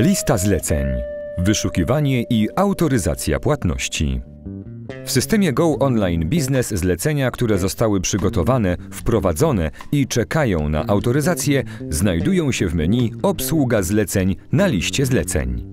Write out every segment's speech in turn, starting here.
Lista zleceń. Wyszukiwanie i autoryzacja płatności. W systemie Go Online Business zlecenia, które zostały przygotowane, wprowadzone i czekają na autoryzację, znajdują się w menu Obsługa zleceń na liście zleceń.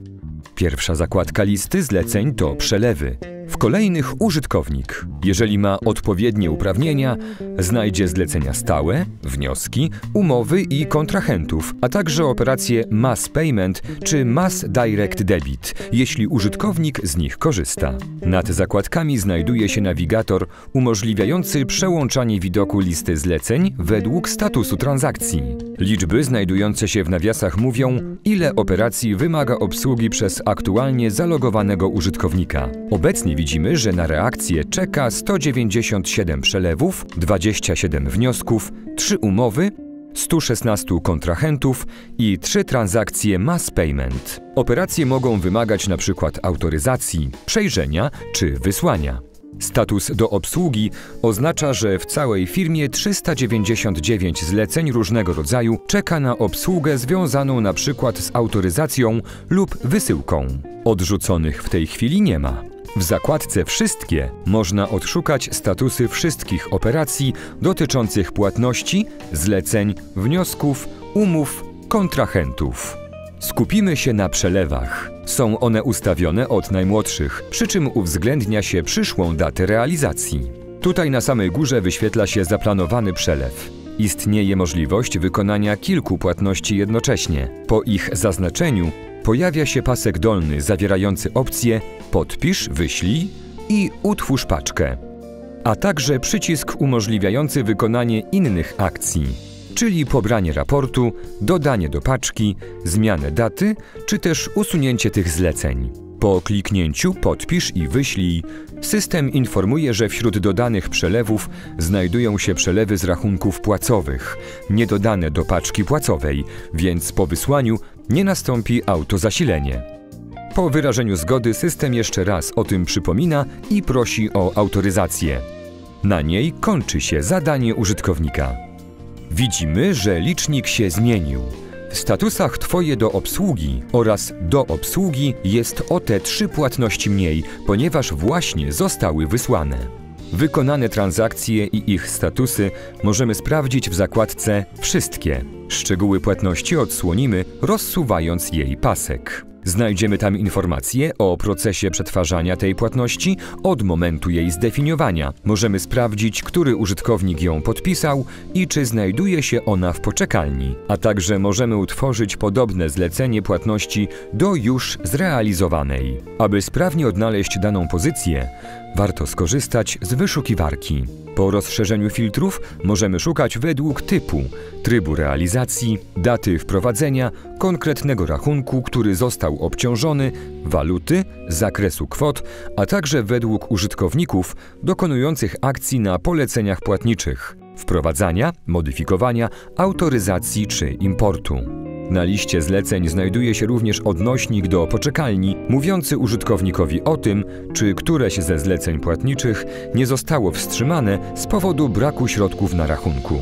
Pierwsza zakładka listy zleceń to przelewy. Kolejnych użytkownik, jeżeli ma odpowiednie uprawnienia, znajdzie zlecenia stałe, wnioski, umowy i kontrahentów, a także operacje Mass Payment czy Mass Direct Debit, jeśli użytkownik z nich korzysta. Nad zakładkami znajduje się nawigator umożliwiający przełączanie widoku listy zleceń według statusu transakcji. Liczby znajdujące się w nawiasach mówią, ile operacji wymaga obsługi przez aktualnie zalogowanego użytkownika. Obecnie widzimy, że na reakcję czeka 197 przelewów, 27 wniosków, 3 umowy, 116 kontrahentów i 3 transakcje mass payment. Operacje mogą wymagać np. autoryzacji, przejrzenia czy wysłania. Status do obsługi oznacza, że w całej firmie 399 zleceń różnego rodzaju czeka na obsługę związaną na przykład z autoryzacją lub wysyłką. Odrzuconych w tej chwili nie ma. W zakładce Wszystkie można odszukać statusy wszystkich operacji dotyczących płatności, zleceń, wniosków, umów, kontrahentów. Skupimy się na przelewach. Są one ustawione od najmłodszych, przy czym uwzględnia się przyszłą datę realizacji. Tutaj na samej górze wyświetla się zaplanowany przelew. Istnieje możliwość wykonania kilku płatności jednocześnie. Po ich zaznaczeniu pojawia się pasek dolny zawierający opcje Podpisz, wyślij i Utwórz paczkę, a także przycisk umożliwiający wykonanie innych akcji czyli pobranie raportu, dodanie do paczki, zmianę daty, czy też usunięcie tych zleceń. Po kliknięciu Podpisz i wyślij, system informuje, że wśród dodanych przelewów znajdują się przelewy z rachunków płacowych, niedodane do paczki płacowej, więc po wysłaniu nie nastąpi autozasilenie. Po wyrażeniu zgody system jeszcze raz o tym przypomina i prosi o autoryzację. Na niej kończy się zadanie użytkownika. Widzimy, że licznik się zmienił. W statusach Twoje do obsługi oraz do obsługi jest o te trzy płatności mniej, ponieważ właśnie zostały wysłane. Wykonane transakcje i ich statusy możemy sprawdzić w zakładce Wszystkie. Szczegóły płatności odsłonimy, rozsuwając jej pasek. Znajdziemy tam informacje o procesie przetwarzania tej płatności od momentu jej zdefiniowania. Możemy sprawdzić, który użytkownik ją podpisał i czy znajduje się ona w poczekalni, a także możemy utworzyć podobne zlecenie płatności do już zrealizowanej. Aby sprawnie odnaleźć daną pozycję, warto skorzystać z wyszukiwarki. Po rozszerzeniu filtrów możemy szukać według typu, trybu realizacji, daty wprowadzenia, konkretnego rachunku, który został obciążony, waluty, zakresu kwot, a także według użytkowników dokonujących akcji na poleceniach płatniczych, wprowadzania, modyfikowania, autoryzacji czy importu. Na liście zleceń znajduje się również odnośnik do poczekalni, mówiący użytkownikowi o tym, czy któreś ze zleceń płatniczych nie zostało wstrzymane z powodu braku środków na rachunku.